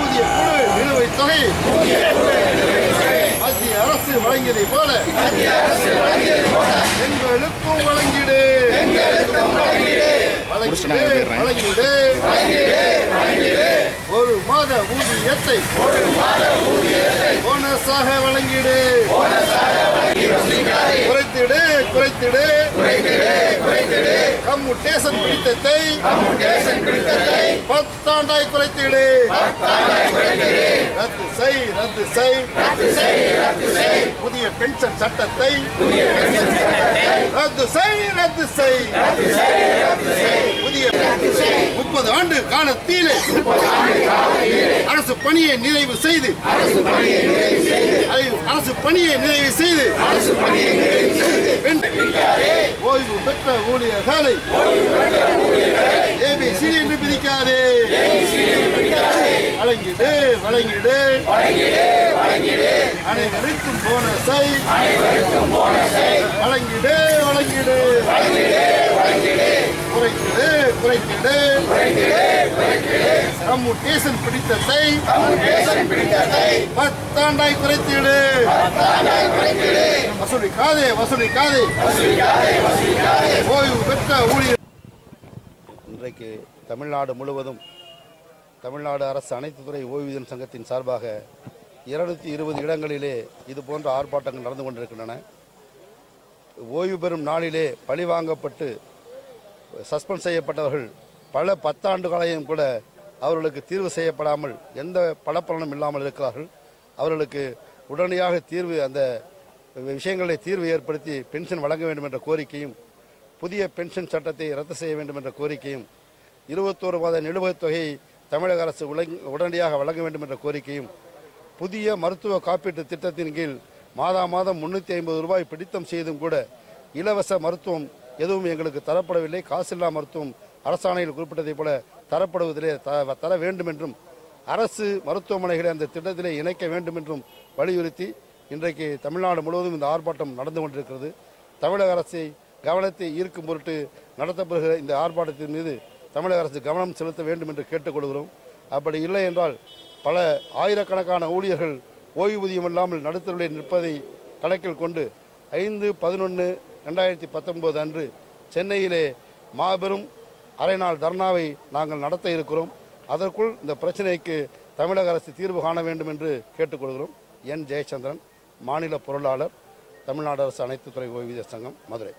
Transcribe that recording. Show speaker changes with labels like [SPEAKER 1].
[SPEAKER 1] ஊதிய குழு நிலுவைத் தொகை. மத்திய அரசு வழங்கியதை போல எங்களுக்கும் வழங்கிடு. வழங்கிடு வழங்கிடு. ஒரு மாத ஊதியத்தை போனஸாக வழங்கிடு. குறைத்திடு குறைத்திடு. கம்முட்டேஷன் பிடித்தத்தை பத்தாண்டாய் குறைத்திடு ரத்து செய் ரத்து செய். புதிய பென்ஷன் சட்டத்தை. ரத்து செய் ரத்து செய். புதிய முப்பது ஆண்டு காலத்திலே அரசு பணியை நிறைவு செய்து. அரசு பணியை நிறைவு செய்து. பெண் ஓய்வு பெற்ற ஊழியர்களை ஏபிசி என்று பிரிக்காதே. வழங்கிடு வழங்கிடு. அனைவருக்கும் போனஸை வழங்கிடு வழங்கிடு. குறைத்திடு குறைத்திடு கம்முட்டேஷன் பிடித்தத்தை பத்தாண்டாய் குறைத்திடு. வசூலிக்காதே வசூலிக்காதே. ஓய்வு பெற்ற ஊழியர். இன்றைக்கு தமிழ்நாடு முழுவதும் தமிழ்நாடு அரசு அனைத்து துறை ஓய்வூதியம் சங்கத்தின் சார்பாக இருநூத்தி இருபது இடங்களிலே இது போன்ற ஆர்ப்பாட்டங்கள் நடந்து கொண்டிருக்கின்றன. ஓய்வு பெறும் நாளிலே பழிவாங்கப்பட்டு சஸ்பெண்ட் செய்யப்பட்டவர்கள் பல பத்தாண்டு காலையும் கூட அவர்களுக்கு தீர்வு செய்யப்படாமல் எந்த பலப்பலனும் இல்லாமல் இருக்கிறார்கள். அவர்களுக்கு உடனடியாக தீர்வு அந்த விஷயங்களை தீர்வு ஏற்படுத்தி பென்ஷன் வழங்க வேண்டும் என்ற கோரிக்கையும் புதிய பென்ஷன் சட்டத்தை ரத்து செய்ய வேண்டும் என்ற கோரிக்கையும் இருபத்தோரு மாத நிலுவைத் தொகையை தமிழக அரசு உடனடியாக வழங்க வேண்டும் என்ற கோரிக்கையும் புதிய மருத்துவ காப்பீட்டு திட்டத்தின் கீழ் மாதா மாதம் முன்னூற்றி ஐம்பது ரூபாய் பிடித்தம் செய்தும் கூட இலவச மருத்துவம் எதுவும் எங்களுக்கு தரப்படவில்லை. காசில்லா மருத்துவம் அரசாணையில் குறிப்பிட்டதைப் போல தரப்படுவதிலே த- தர வேண்டும் என்றும் அரசு மருத்துவமனைகளை அந்த திட்டத்திலே இணைக்க வேண்டும் என்றும் வலியுறுத்தி இன்றைக்கு தமிழ்நாடு முழுவதும் இந்த ஆர்ப்பாட்டம் நடந்து கொண்டிருக்கிறது. தமிழக அரசை கவனத்தை ஈர்க்கும் பொருட்டு நடத்தப்படுகிற இந்த ஆர்ப்பாட்டத்தின் மீது தமிழக அரசு கவனம் செலுத்த வேண்டும் என்று கேட்டுக்கொள்கிறோம். அப்படி இல்லை என்றால் பல ஆயிரக்கணக்கான ஊழியர்கள் ஓய்வூதியம் இல்லாமல் நடுத்தருவில் நிற்பதை கணக்கில் கொண்டு ஐந்து பதினொன்று ரெண்டாயிரத்தி பத்தொன்பது அன்று சென்னையிலே மாபெரும் அரைநாள் தர்ணாவை நாங்கள் நடத்த இருக்கிறோம். அதற்குள் இந்த பிரச்சனைக்கு தமிழக அரசு தீர்வு காண வேண்டும் என்று கேட்டுக்கொள்கிறோம். என் ஜெயச்சந்திரன் மாநில பொருளாளர் தமிழ்நாடு அரசு அனைத்து துறை ஓய்வூதிய சங்கம் மதுரை.